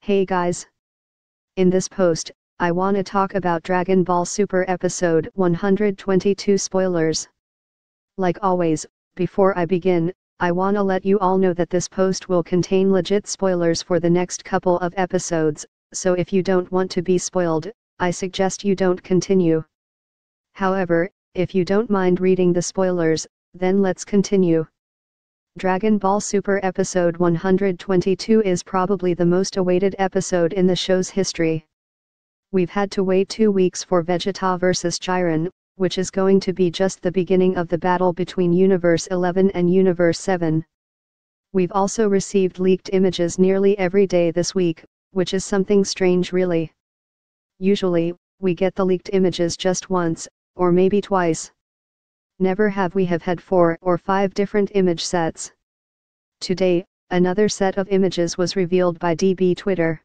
Hey guys. In this post, I wanna talk about Dragon Ball Super episode 122 spoilers. Like always, before I begin, I wanna let you all know that this post will contain legit spoilers for the next couple of episodes, so if you don't want to be spoiled, I suggest you don't continue. However, if you don't mind reading the spoilers, then let's continue. Dragon Ball Super Episode 122 is probably the most awaited episode in the show's history. We've had to wait two weeks for Vegeta vs. Jiren, which is going to be just the beginning of the battle between Universe 11 and Universe 7. We've also received leaked images nearly every day this week, which is something strange really. Usually, we get the leaked images just once, or maybe twice. Never have we have had four or five different image sets. Today, another set of images was revealed by DB Twitter.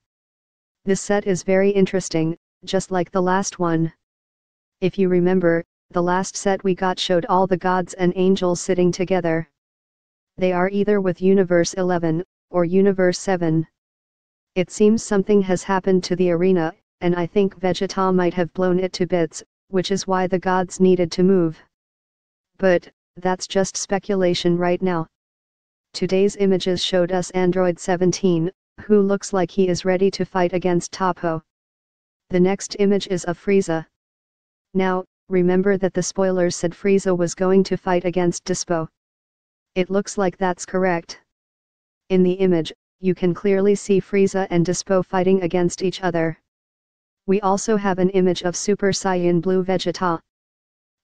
This set is very interesting, just like the last one. If you remember, the last set we got showed all the gods and angels sitting together. They are either with Universe 11, or Universe 7. It seems something has happened to the arena, and I think Vegeta might have blown it to bits, which is why the gods needed to move. But, that's just speculation right now. Today's images showed us Android 17, who looks like he is ready to fight against Toppo. The next image is of Frieza. Now, remember that the spoilers said Frieza was going to fight against Dispo. It looks like that's correct. In the image, you can clearly see Frieza and Dispo fighting against each other. We also have an image of Super Saiyan Blue Vegeta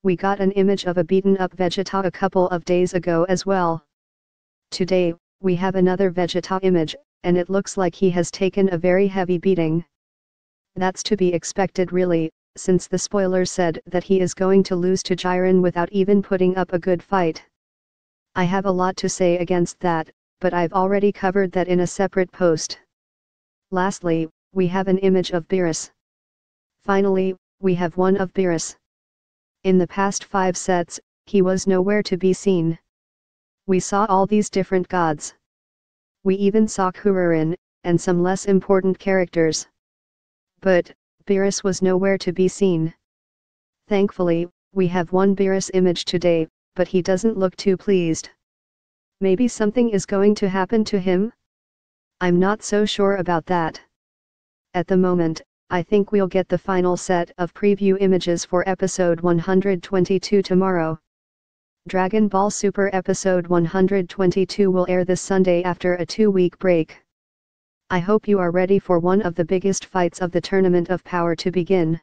we got an image of a beaten up Vegeta a couple of days ago as well. Today, we have another Vegeta image, and it looks like he has taken a very heavy beating. That's to be expected really, since the spoiler said that he is going to lose to Jiren without even putting up a good fight. I have a lot to say against that, but I've already covered that in a separate post. Lastly, we have an image of Beerus. Finally, we have one of Beerus. In the past five sets, he was nowhere to be seen. We saw all these different gods. We even saw Kuririn, and some less important characters. But, Beerus was nowhere to be seen. Thankfully, we have one Beerus image today, but he doesn't look too pleased. Maybe something is going to happen to him? I'm not so sure about that. At the moment, I think we'll get the final set of preview images for episode 122 tomorrow. Dragon Ball Super episode 122 will air this Sunday after a two-week break. I hope you are ready for one of the biggest fights of the Tournament of Power to begin.